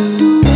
do